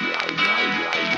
yeah, yeah, yeah.